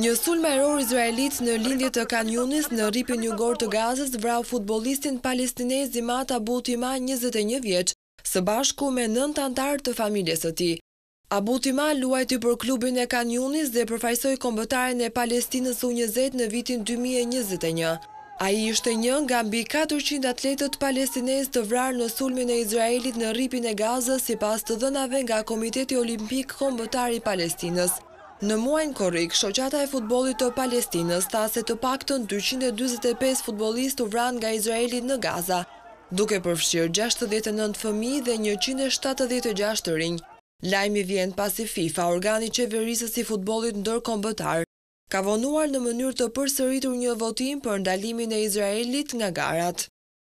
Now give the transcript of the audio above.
Një sulm ajror izraelit në lindje të Khan Younis, në Rripin jugor të Gazës, vrau futbollistin palestinez Imad Abu Tima, njëzet e një vjeç, së bashku me nëntë anëtarë të familjes së tij. Abu Tima luajti për klubin e Khan Younis dhe përfaqësoi kombëtaren e Palestinës U njëzet në vitin dy mijë e njëzet e një. Ai ishte një nga mbi katërqind atletët palestinezë të vrarë në sulmin e Izraelit në Rripin e Gazës sipas të dhënave nga Komiteti Olimpik Kombëtar i Palestinës. Në muajin korrik, Shoqata e Futbollit të Palestinës tha se të paktën dyqind e dyzet e pesë futbollistë u vranë nga Izraeli në Gaza, duke përfshirë gjashtëdhjetë e nëntë fëmijë dhe njëqind e shtatëdhjetë e gjashtë të rinj. Lajmi vjen pasi FIFA, organi qeverisës i futbollit ndërkombëtar, ka vonuar në mënyrë të përsëritur një votim për ndalimin e Izraelit nga garat.